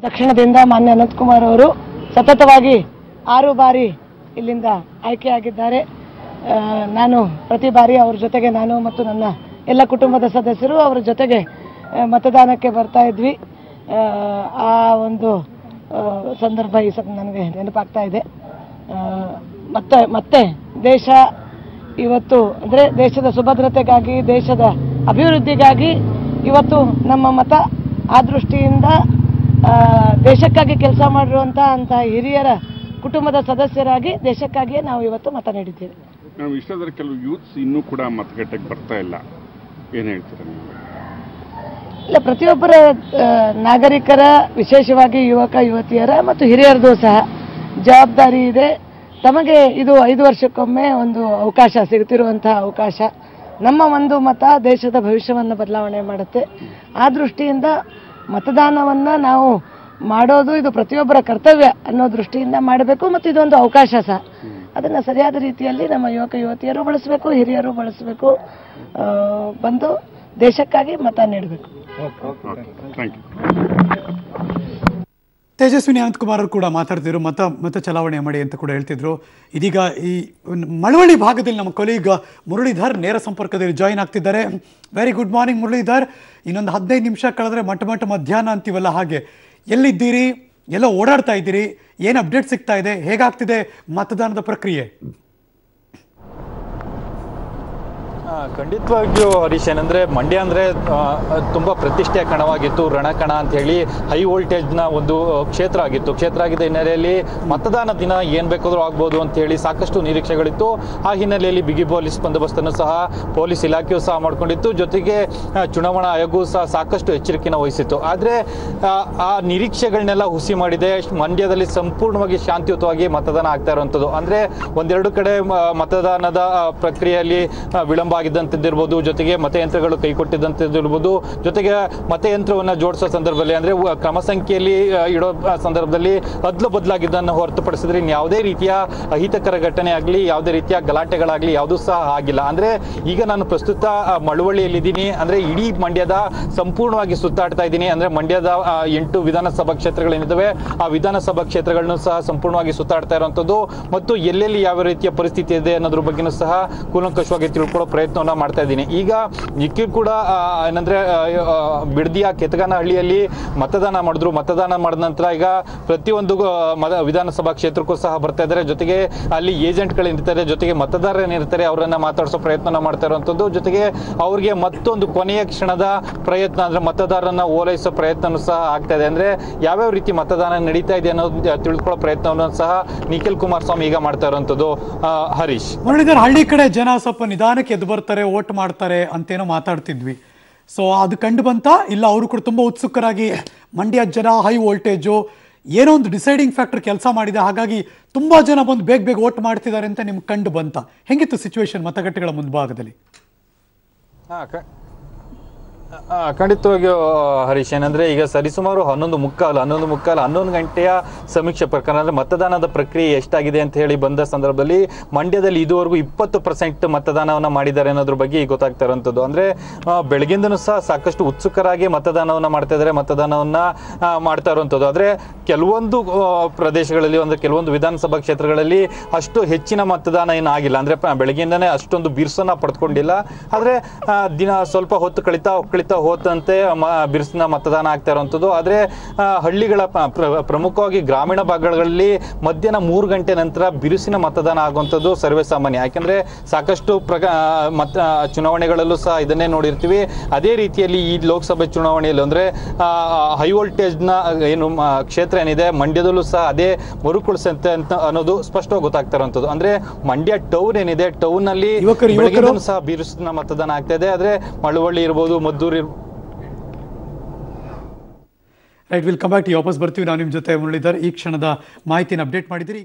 ದಕ್ಷಿಣದಿಂದ ಮಾನ್ಯ ಅನಂತಕುಮಾರ್ ಅವರು ಸತತವಾಗಿ ಆರು ಬಾರಿ ಇಲ್ಲಿಂದ ಆಯ್ಕೆಯಾಗಿದ್ದಾರೆ. ನಾನು ಪ್ರತಿ ಬಾರಿ ಅವ್ರ ಜೊತೆಗೆ ನಾನು ಮತ್ತು ನನ್ನ ಎಲ್ಲ ಕುಟುಂಬದ ಸದಸ್ಯರು ಅವರ ಜೊತೆಗೆ ಮತದಾನಕ್ಕೆ ಬರ್ತಾ ಇದ್ವಿ. ಆ, ಒಂದು ಸಂದರ್ಭ ಈ ಸತ್ ನನಗೆ ನೆನಪಾಗ್ತಾ ಇದೆ. ಮತ್ತೆ ಮತ್ತೆ ದೇಶ ಇವತ್ತು ಅಂದರೆ ದೇಶದ ಸುಭದ್ರತೆಗಾಗಿ ದೇಶದ ಅಭಿವೃದ್ಧಿಗಾಗಿ ಇವತ್ತು ನಮ್ಮ ಮತ ಆ ದೃಷ್ಟಿಯಿಂದ ದೇಶಕ್ಕಾಗಿ ಕೆಲಸ ಮಾಡಿರುವಂಥ ಅಂತ ಹಿರಿಯರ ಕುಟುಂಬದ ಸದಸ್ಯರಾಗಿ ದೇಶಕ್ಕಾಗಿಯೇ ನಾವು ಇವತ್ತು ಮತ ನೀಡಿದ್ದೇವೆ. ನಾವು ಇಷ್ಟಾದರೆ ಕೆಲವು ಯೂತ್ಸ್ ಇನ್ನೂ ಕೂಡ ಮತಗಟ್ಟೆಗೆ ಬರ್ತಾ ಇಲ್ಲ. ಏನು ಹೇಳ್ತೀರಾ ನೀವು? ಇಲ್ಲ ಪ್ರತಿಯೊಬ್ಬರ ನಾಗರಿಕರ ವಿಶೇಷವಾಗಿ ಯುವಕ ಯುವತಿಯರ ಮತ್ತು ಹಿರಿಯರದು ಸಹ ಜವಾಬ್ದಾರಿ ಇದೆ. ತಮಗೆ ಇದು ಐದು ವರ್ಷಕ್ಕೊಮ್ಮೆ ಒಂದು ಅವಕಾಶ ಸಿಗುತ್ತಿರುವಂತಹ ಅವಕಾಶ. ನಮ್ಮ ಒಂದು ಮತ ದೇಶದ ಭವಿಷ್ಯವನ್ನು ಬದಲಾವಣೆ ಮಾಡುತ್ತೆ. ಆ ದೃಷ್ಟಿಯಿಂದ ಮತದಾನವನ್ನು ನಾವು ಮಾಡೋದು ಇದು ಪ್ರತಿಯೊಬ್ಬರ ಕರ್ತವ್ಯ ಅನ್ನೋ ದೃಷ್ಟಿಯಿಂದ ಮಾಡಬೇಕು ಮತ್ತು ಇದೊಂದು ಅವಕಾಶ ಸಹ. ಅದನ್ನು ಸರಿಯಾದ ರೀತಿಯಲ್ಲಿ ನಮ್ಮ ಯುವಕ ಯುವತಿಯರು ಬಳಸಬೇಕು ಹಿರಿಯರು ಬಳಸಬೇಕು ಬಂದು ದೇಶಕ್ಕಾಗಿ ಮತ ನೀಡಬೇಕು. Okay thank you Tejaswini Ananthkumar ಅವರು ಕೂಡ ಮಾತಾಡ್ತಿದ್ರು, ಮತ ಮತ ಚಲಾವಣೆ ಮಾಡಿ ಅಂತ ಕೂಡ ಹೇಳ್ತಿದ್ರು. ಇದೀಗ ಈ ಮಳವಳ್ಳಿ ಭಾಗದಲ್ಲಿ ನಮ್ಮ ಕೊಲೀಗ ಮುರಳೀಧರ್ ನೇರ ಸಂಪರ್ಕದಲ್ಲಿ ಜಾಯಿನ್ ಆಗ್ತಿದ್ದಾರೆ. Very good morning Muralidhar. ಇನ್ನೊಂದು ಹದಿನೈದು ನಿಮಿಷ ಕಳೆದ್ರೆ ಮಟ ಮಟ ಮಧ್ಯಾಹ್ನ ಅಂತೀವಲ್ಲ ಹಾಗೆ. ಎಲ್ಲಿದ್ದೀರಿ? ಎಲ್ಲ ಓಡಾಡ್ತಾ ಇದ್ದೀರಿ? ಏನು ಅಪ್ಡೇಟ್ ಸಿಗ್ತಾ ಇದೆ? ಹೇಗಾಗ್ತಿದೆ ಮತದಾನದ ಪ್ರಕ್ರಿಯೆ ಆ, ಖಂಡಿತವಾಗಿಯೂ ಹರೀಶ್, ಏನಂದ್ರೆ ಮಂಡ್ಯ ಅಂದರೆ ತುಂಬ ಪ್ರತಿಷ್ಠೆಯ ಕಣವಾಗಿತ್ತು, ರಣಕಣ ಅಂತ ಹೇಳಿ ಹೈ ವೋಲ್ಟೇಜ್ನ ಒಂದು ಕ್ಷೇತ್ರ ಆಗಿತ್ತು. ಕ್ಷೇತ್ರ ಆಗಿದ್ದ ಹಿನ್ನೆಲೆಯಲ್ಲಿ ಮತದಾನ ದಿನ ಏನು ಬೇಕಾದರೂ ಆಗ್ಬೋದು ಅಂತ ಹೇಳಿ ಸಾಕಷ್ಟು ನಿರೀಕ್ಷೆಗಳಿತ್ತು. ಆ ಹಿನ್ನೆಲೆಯಲ್ಲಿ ಬಿಗಿ ಪೊಲೀಸ್ ಬಂದೋಬಸ್ತನ್ನು ಸಹ ಪೊಲೀಸ್ ಇಲಾಖೆಯು ಸಹ ಮಾಡಿಕೊಂಡಿತ್ತು. ಜೊತೆಗೆ ಚುನಾವಣಾ ಆಯೋಗವು ಸಹ ಸಾಕಷ್ಟು ಎಚ್ಚರಿಕೆನ ವಹಿಸಿತ್ತು. ಆದ್ರೆ, ಆ ನಿರೀಕ್ಷೆಗಳನ್ನೆಲ್ಲ ಹುಸಿ ಮಾಡಿದೆ. ಮಂಡ್ಯದಲ್ಲಿ ಸಂಪೂರ್ಣವಾಗಿ ಶಾಂತಿಯುತವಾಗಿ ಮತದಾನ ಆಗ್ತಾ ಇರುವಂಥದ್ದು. ಅಂದ್ರೆ ಒಂದೆರಡು ಕಡೆ ಮತದಾನದ ಪ್ರಕ್ರಿಯೆಯಲ್ಲಿ ವಿಳಂಬ ಆಗಿದ್ದಂಥದ್ದಿರ್ಬೋದು ಜೊತೆಗೆ ಮತಯಂತ್ರಗಳು ಕೈ ಕೊಟ್ಟಿದ್ದಂಥದ್ದಿರ್ಬೋದು ಜೊತೆಗೆ ಮತಯಂತ್ರವನ್ನು ಜೋಡಿಸೋ ಸಂದರ್ಭದಲ್ಲಿ, ಅಂದ್ರೆ ಕ್ರಮ ಸಂಖ್ಯೆಯಲ್ಲಿ ಇಡೋ ಸಂದರ್ಭದಲ್ಲಿ ಅದ್ಲು ಬದಲಾಗಿದ್ದನ್ನು ಹೊರತುಪಡಿಸಿದ್ರೆ ಯಾವುದೇ ರೀತಿಯ ಅಹಿತಕರ ಘಟನೆ ಆಗಲಿ, ಯಾವುದೇ ರೀತಿಯ ಗಲಾಟೆಗಳಾಗಲಿ, ಯಾವುದೂ ಸಹ ಆಗಿಲ್ಲ. ಅಂದ್ರೆ, ಈಗ ನಾನು ಪ್ರಸ್ತುತ ಮಳುವಳ್ಳಿಯಲ್ಲಿದ್ದೀನಿ. ಅಂದ್ರೆ, ಇಡೀ ಮಂಡ್ಯದ ಸಂಪೂರ್ಣವಾಗಿ ಸುತ್ತಾಡ್ತಾ ಇದ್ದೀನಿ. ಅಂದ್ರೆ, ಮಂಡ್ಯದ ಎಂಟು ವಿಧಾನಸಭಾ ಕ್ಷೇತ್ರಗಳೇನಿದ್ದಾವೆ ಆ ವಿಧಾನಸಭಾ ಕ್ಷೇತ್ರಗಳನ್ನು ಸಹ ಸಂಪೂರ್ಣವಾಗಿ ಸುತ್ತಾಡ್ತಾ ಇರುವಂಥದ್ದು ಮತ್ತು ಎಲ್ಲೆಲ್ಲಿ ಯಾವ ರೀತಿಯ ಪರಿಸ್ಥಿತಿ ಇದೆ ಅನ್ನೋದ್ರ ಬಗ್ಗೆನೂ ಸಹ ಕೂಲಂಕಷವಾಗಿ ತಿಳ್ಕೊಳ್ಳೋ ಪ್ರಯತ್ನವನ್ನ ಮಾಡ್ತಾ ಇದ್ದೀನಿ. ಈಗ ನಿಖಿಲ್ ಕೂಡ ಏನಂದ್ರೆ ಬಿಡದಿಯ ಕೆತಗನ ಹಳ್ಳಿಯಲ್ಲಿ ಕೆತ್ತಗಾನಹಳ್ಳಿಯಲ್ಲಿ ಮತದಾನ ಮಾಡಿದ್ರು. ಮತದಾನ ಮಾಡಿದ ನಂತರ ಈಗ ಪ್ರತಿಯೊಂದು ವಿಧಾನಸಭಾ ಕ್ಷೇತ್ರಕ್ಕೂ ಸಹ ಬರ್ತಾ ಇದ್ದಾರೆ. ಜೊತೆಗೆ ಅಲ್ಲಿ ಏಜೆಂಟ್ಗಳು ಇರ್ತಾರೆ ಜೊತೆಗೆ ಮತದಾರರೇನಿರ್ತಾರೆ ಅವರನ್ನ ಮಾತಾಡಿಸೋ ಪ್ರಯತ್ನ ಮಾಡ್ತಾ ಇರುವಂಥದ್ದು ಜೊತೆಗೆ ಅವ್ರಿಗೆ ಮತ್ತೊಂದು ಕೊನೆಯ ಕ್ಷಣದ ಪ್ರಯತ್ನ, ಅಂದ್ರೆ ಮತದಾರರನ್ನ ಓಲೈಸೋ ಪ್ರಯತ್ನ ಸಹ ಆಗ್ತಾ ಇದೆ. ಅಂದ್ರೆ ಯಾವ್ಯಾವ ರೀತಿ ಮತದಾನ ನಡೀತಾ ಇದೆ ಅನ್ನೋದು ತಿಳ್ಕೊಳ್ಳೋ ಪ್ರಯತ್ನವನ್ನು ಸಹ ನಿಖಿಲ್ ಕುಮಾರಸ್ವಾಮಿ ಈಗ ಮಾಡ್ತಾ ಇರುವಂತದ್ದು. ಹರೀಶ್. ಹಳ್ಳಿ ಕಡೆ ಜನ ಸ್ವಲ್ಪ ನಿಧಾನಕ್ಕೆ ಎದ್ದು ಬರ್ತಾರೆ ಓಟ್ ಮಾಡ್ತಾರೆ ಅಂತೇನೋ ಮಾತಾಡ್ತಿದ್ವಿ. ಸೊ ಅದು ಕಂಡು ಬಂತ, ಇಲ್ಲ ಅವರು ಕೂಡ ತುಂಬ ಉತ್ಸುಕರಾಗಿ ಮಂಡ್ಯ ಜನ ಹೈ ವೋಲ್ಟೇಜು ಏನೋ ಒಂದು ಡಿಸೈಡಿಂಗ್ ಫ್ಯಾಕ್ಟರ್ ಕೆಲಸ ಮಾಡಿದೆ, ಹಾಗಾಗಿ ತುಂಬ ಜನ ಬಂದು ಬೇಗ ಬೇಗ ಓಟ್ ಮಾಡ್ತಿದ್ದಾರೆ ಅಂತ ನಿಮ್ಗೆ ಕಂಡು ಬಂತ? ಹೆಂಗಿತ್ತು ಸಿಚುವೇಶನ್ ಮತಗಟ್ಟೆಗಳ ಮುಂಭಾಗದಲ್ಲಿ? ಖಂಡಿತವಾಗಿಯೂ ಹರೀಶ್ ಏನಂದ್ರೆ ಈಗ ಸರಿಸುಮಾರು ಹನ್ನೊಂದು ಮುಕ್ಕಾಲು ಹನ್ನೊಂದು ಮುಕ್ಕಾಲು ಹನ್ನೊಂದು ಗಂಟೆಯ ಸಮೀಕ್ಷೆ ಪ್ರಕಾರ ಅಂದ್ರೆ ಮತದಾನದ ಪ್ರಕ್ರಿಯೆ ಎಷ್ಟಾಗಿದೆ ಅಂತ ಹೇಳಿ ಬಂದ ಸಂದರ್ಭದಲ್ಲಿ ಮಂಡ್ಯದಲ್ಲಿ ಇದುವರೆಗೂ ಇಪ್ಪತ್ತು ಪರ್ಸೆಂಟ್ ಮತದಾನವನ್ನು ಮಾಡಿದ್ದಾರೆ ಅನ್ನೋದ್ರ ಬಗ್ಗೆ ಗೊತ್ತಾಗ್ತಾ ಇರುವಂಥದ್ದು ಅಂದ್ರೆ ಆ, ಸಹ ಸಾಕಷ್ಟು ಉತ್ಸುಕರಾಗಿ ಮತದಾನವನ್ನು ಮಾಡ್ತಾ ಇದ್ದಾರೆ ಮತದಾನವನ್ನ ಮಾಡ್ತಾ ಇರುವಂಥದ್ದು ಆದ್ರೆ ಕೆಲವೊಂದು ಪ್ರದೇಶಗಳಲ್ಲಿ ಒಂದು ಕೆಲವೊಂದು ವಿಧಾನಸಭಾ ಕ್ಷೇತ್ರಗಳಲ್ಲಿ ಅಷ್ಟು ಹೆಚ್ಚಿನ ಮತದಾನ ಏನಾಗಿಲ್ಲ ಅಂದ್ರೆ ಅಂದರೆ ಬೆಳಗ್ಗೆಯಿಂದನೇ ಅಷ್ಟೊಂದು ಬಿರುಸನ್ನ ಪಡ್ಕೊಂಡಿಲ್ಲ. ಆದ್ರೆ ದಿನ ಸ್ವಲ್ಪ ಹೊತ್ತು ಕಳಿತಾ ಕಳಿತಾ ಹೋದಂತೆ ಬಿರುಸಿನ ಮತದಾನ ಆಗ್ತಾ ಇರುವಂಥದ್ದು ಆದರೆ ಹಳ್ಳಿಗಳ ಪ್ರಮುಖವಾಗಿ ಗ್ರಾಮೀಣ ಭಾಗಗಳಲ್ಲಿ ಮಧ್ಯಾಹ್ನ ಮೂರು ಗಂಟೆ ನಂತರ ಬಿರುಸಿನ ಮತದಾನ ಆಗುವಂಥದ್ದು ಸರ್ವೇ ಸಾಮಾನ್ಯ. ಯಾಕೆಂದರೆ ಸಾಕಷ್ಟು ಪ್ರಗ ಮತ ಚುನಾವಣೆಗಳಲ್ಲೂ ಸಹ ಇದನ್ನೇ ನೋಡಿರ್ತೀವಿ. ಅದೇ ರೀತಿಯಲ್ಲಿ ಈ ಲೋಕಸಭೆ ಚುನಾವಣೆಯಲ್ಲಿ ಅಂದರೆ ಹೈ ವೋಲ್ಟೇಜ್ನ ಏನು ಕ್ಷೇತ್ರ ಏನಿದೆ ಮಂಡ್ಯದಲ್ಲೂ ಸಹ ಅದೇ ಮರುಕುಳಿಸಂತೆ ಅಂತ ಅನ್ನೋದು ಸ್ಪಷ್ಟವಾಗಿ ಗೊತ್ತಾಗ್ತಾ ಇರುವಂಥದ್ದು ಅಂದ್ರೆ ಮಂಡ್ಯ ಟೌನ್ ಏನಿದೆ ಟೌನ್ನಲ್ಲಿ ಯುವಕರು- ಯುವಕರು- ಸಹ ಬಿರುಸಿನ ಮತದಾನ ಆಗ್ತಾ ಇದೆ. ಆದರೆ ಮಳವಳ್ಳಿ ಇರ್ಬೋದು ಮದ್ದೂರು ಇರ್ಬೋದು ರೈಟ್ ವಿಲ್ ಕಮ್ ಬ್ಯಾಕ್ ವಾಪಸ್ ಬರ್ತೀವಿ. ನಾವು ನಿಮ್ಮ ಜೊತೆ ಮುರಳೀಧರ್. ಈ ಕ್ಷಣದ ಮಾಹಿತಿನ ಅಪ್ಡೇಟ್ ಮಾಡಿದಿರಿ